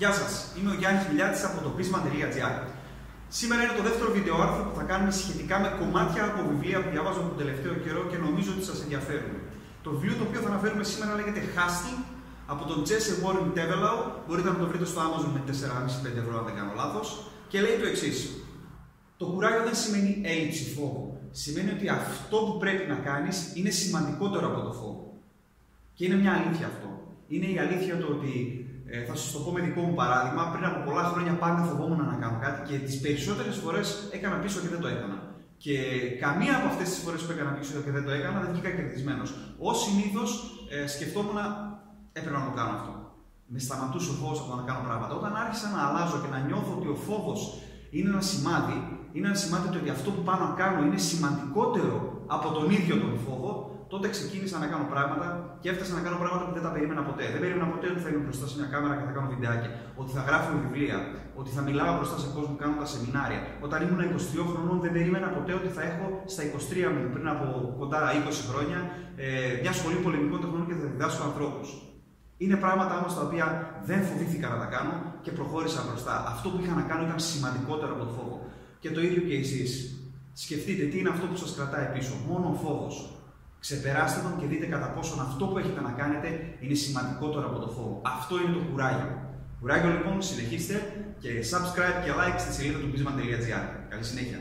Γεια σας, είμαι ο Γιάννης Μιλιάτης από το pisma.gr. Σήμερα είναι το δεύτερο βίντεο άρθρο που θα κάνουμε σχετικά με κομμάτια από βιβλία που διάβαζα τον τελευταίο καιρό και νομίζω ότι σας ενδιαφέρουν. Το βιβλίο το οποίο θα αναφέρουμε σήμερα λέγεται Hustle από τον Jesse Warren Tevelau. Μπορείτε να το βρείτε στο Amazon με 4,5-5 ευρώ αν δεν κάνω λάθος. Και λέει το εξής. Το κουράγιο δεν σημαίνει έλλειψη φόβου. Σημαίνει ότι αυτό που πρέπει να κάνεις είναι σημαντικότερο από το φόβο. Και είναι μια αλήθεια αυτό. Είναι η αλήθεια το ότι ε, θα σας το πω με δικό μου παράδειγμα. Πριν από πολλά χρόνια πάντα φοβόμουν να κάνω κάτι και τις περισσότερες φορές έκανα πίσω και δεν το έκανα. Και καμία από αυτές τις φορές που έκανα πίσω και δεν το έκανα δεν βγήκα κερδισμένος. Ω συνήθως ε, σκεφτόμουν έπρεπε να το κάνω αυτό. Με σταματούσε ο φόβος από το να κάνω πράγματα. Όταν άρχισα να αλλάζω και να νιώθω ότι ο φόβος είναι ένα σημάδι, είναι ένα σημάδι ότι αυτό που πάω να κάνω είναι σημαντικότερο από τον ίδιο τον φόβο, τότε ξεκίνησα να κάνω πράγματα και έφτασα να κάνω πράγματα που δεν τα περίμενα ποτέ. Δεν περίμενα ποτέ ότι θα είμαι μπροστά σε μια κάμερα και θα κάνω βιντεάκια, ότι θα γράφω βιβλία, ότι θα μιλάω μπροστά σε κόσμο κάνοντας σεμινάρια. Όταν ήμουν 22 χρονών, δεν περίμενα ποτέ ότι θα έχω στα 23 μου πριν από κοντά 20 χρόνια ε, μια σχολή πολεμικών τεχνών και θα διδάσκω ανθρώπους. Είναι πράγματα όμως τα οποία δεν φοβήθηκα να τα κάνω και προχώρησα μπροστά. Αυτό που είχα να κάνω ήταν σημαντικότερο από το φόβο. Και το ίδιο και εσείς. Σκεφτείτε τι είναι αυτό που σας κρατάει πίσω. Μόνο ο φόβος. Ξεπεράστε τον και δείτε κατά πόσον αυτό που έχετε να κάνετε είναι σημαντικότερο από το φόβο. Αυτό είναι το κουράγιο. Κουράγιο λοιπόν, συνεχίστε και subscribe και like στη σελίδα του pisma.gr. Καλή συνέχεια.